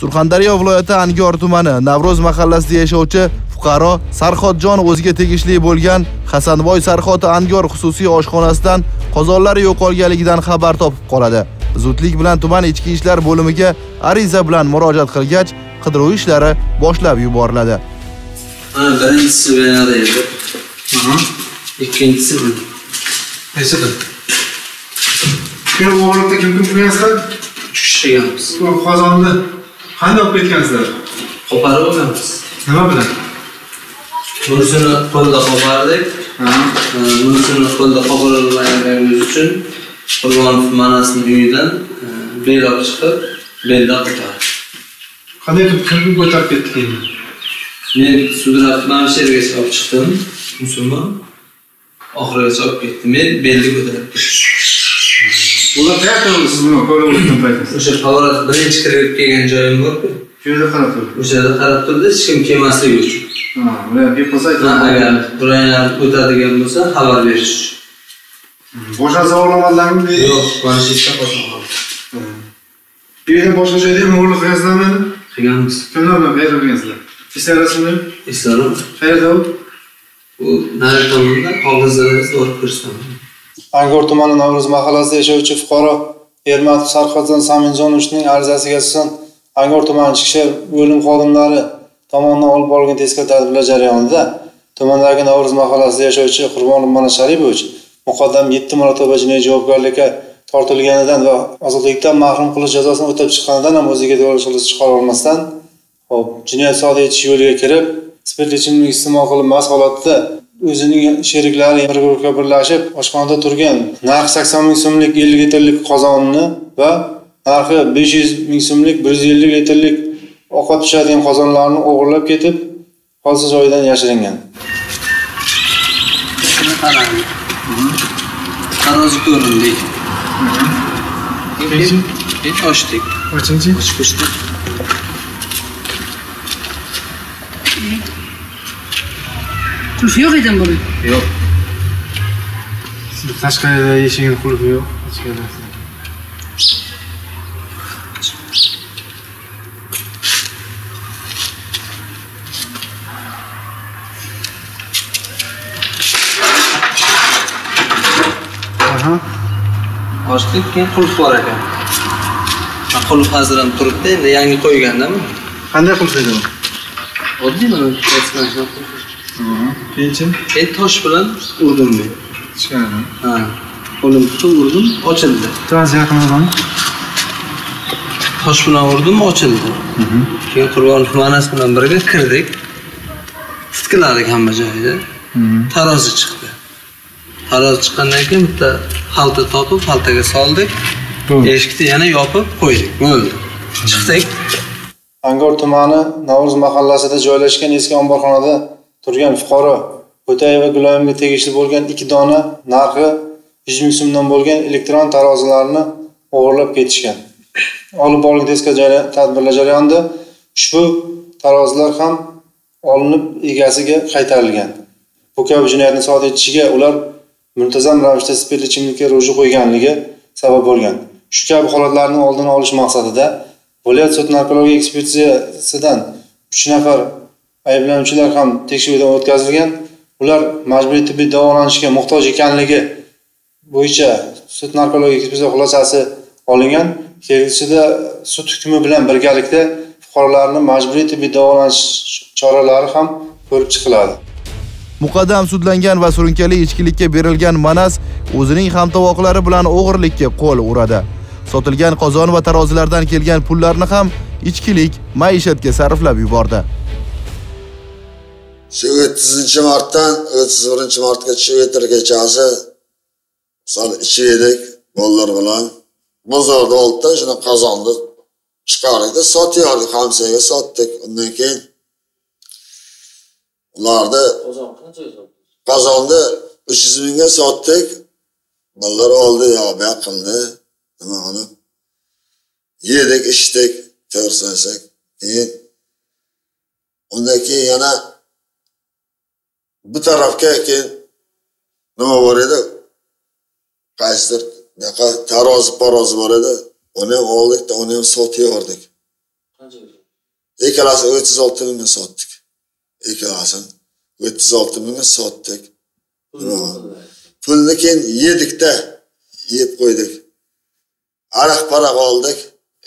surxondaryo viloyati angor tumani navro'z mahallasida yashovchi fuqaro sarxodjon o'ziga tegishli bo'lgan hasanboy sarxod angor xususiy oshxonasidan qozonlari yo'qolganligidan xabar topib qoladi zudlik bilan tuman ichki ishlar bo'limiga ariza bilan murojaat qilgach qidiruv ishlari boshlab yuboriladi Ha, birinchisi bu yoqda edi. Ikkinchisi bu. Qaysidir? Keyin o'g'irlikda kim kim qilgansizlar? Uch kishi qilganmiz. Bu qozonni qanday olib ketgansizlar? Qo'parib olganmiz. Nima bilan? Bunisini qo'lda qo'pardik. Bunisini qo'lda qo'parolmaganimiz uchun Qurbonov manasini uyidan e, bel olib chiqib, belda qo'tardik. Qanday qilib kim kim ko'tarib ketdi keyin? Men sudrab mana shu yergacha olib chiqdim. Musulmon oxirigacha olib ketdi. Men belni ko'tarib ketdim. Ko'rib o'tgan paytingiz? O'sha favorat birinchi kirib kelgan joyim bor-ku. Shu yerda qarab turib. O'sha yerda qarab turdi, hech kim kelmasligi uchun. Agar buraylar o'tadigan bo'lsa xabar berish uchun. boshqa zavorlamalarmi? Yo'q, planshetda qo'shilgan. Bu yerdan boshqa joyda ham o'g'irlik qilgansizlarmi? Qilganmiz. Kimlar bilan qayerda qilgansizlar? Eslarasizmi? Eslarim. Qayerda u? U nari tomonda qog'ozlaringizni olib. Angor tumani Navro'z mahallasida yashovchi fuqaro Ermatov Sarxodjon Saminjonovichning arizasiga asosan Angor tumani ichki ishlar bo'lim xodimlari tomonidan olib borilgan tezkor tadbirlar jarayonida tumandagi Navro'z mahallasida yashovchi Qurbonov Mana Sharipovich muqaddam 7 marotaba jinoiy javobgarlikka tortilganidan va ozodlikdan mahrum qilish jazosini o'tab chiqqanidan ham o'ziga do'l chiqara olmasdan hop jinoyat sodir etish yo'liga kirib spirtli ichimlik iste'mol qilib mast holatda o'zining sheriklari bir guruhga birlashib oshxonada turgan narxi sakson ming so'mlik ellik litrlik qozonni va narxi besh yuz ming so'mlik bir yuz ellik litrlik ovqat pishiradigan qozonlarni o'g'irlab ketib hodisa joyidan yashiringan. Tarozi ko'rindi. Keyin Keyin ochdik. Qancha? Ochdik. Qulfi yo'q ekan buni. Yo'q. Tashqarida eshigini qulfi yo'q. Ichkarida. Aha. Ochdik, keyin qulf bor ekan. Ha, Qulf hozir ham turibdi, endi yangi qo'ygandami? Qanday qulf edi u? Oddiy mana Keyinchi? Keyin tosh bilan urdim men. Ichkarida. Ha. Qo'lim tutib urdim, ochildi. Biroz yaqinroq. Tosh bilan urdim, ochildi. Keyin Qurbonov manasi bilan birga kirdik. Titkiladik hamma joyda. Tarozi chiqdi. Tarozi chiqqandan keyin bitta xalta topib, xaltaga soldik. Eshikni yana yopib qo'ydik. Bo'ldi. Chiqdik. Angor tumani Navro'z mahallasida joylashgan eski omborxonada turgan fuqaro O'tayeva Guloyimga tegishli bo'lgan ikki dona narxi yuz ming so'mdan bo'lgan elektron tarozilarni o'g'irlab ketishgan. Olib borilgan tezkor tadbirlar jarayonida ushbu tarozilar ham olinib egasiga qaytarilgan. Bu kabi jinoyatni sodir etishiga ular muntazam ravishda spirtli ichimlikka ro'ji qo'yganligi sabab bo'lgan. Shu kabi holatlarning oldini olish maqsadida viloyat sud narkologiya ekspertizasidan 3 nafar ayblanuvchilar ham tekshiruvdan o'tkazilgan. Ular majburiy tibbiy davolanishga muhtoj ekanligi bo'yicha sud narkologiya ekspertiza xulosasi olingan. Kelgusida sud hukmi bilan birgalikda fuqarolarni majburiy tibbiy davolanish choralari ham ko'rib chiqiladi. muqaddam sudlangan va surunkali ichkilikka berilgan manas o'zining hamtovoqlari bilan o'g'irlikka qo'l uradi sotilgan qozon va tarozilardan kelgan pullarni ham ichkilik maishatga sarflab yubordi shu o'ttizinchi martdan o'ttiz birinchi martgacha o'tir kechasi misol ichib edik bolalar bilan bozorda oldida shuni qozonni chiqardikda sotyardik hamsaga sotdik undan keyin ularni qozonni uch yuz mingga sotdik bolalar oldi yo bu qildi nima qilib yedik ichdik to'g'risini keyin undan keyin yana bu tarafga keyin nima bor edi? Qaysidir bunaqa tarozi parozi bor edi? Uni ham oldikda uni ham sotib yubordik. Ikkalasini o'ttiz olti mingga sotdik. Ikkalasini o'ttiz olti mingga sotdik. Pulni keyin yedikda yeb qo'ydik. Araq paraq oldik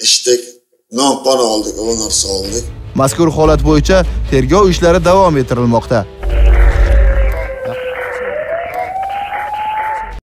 ichdik non pon oldik u narsa oldik Mazkur holat bo'yicha tergov ishlari davom ettirilmoqda.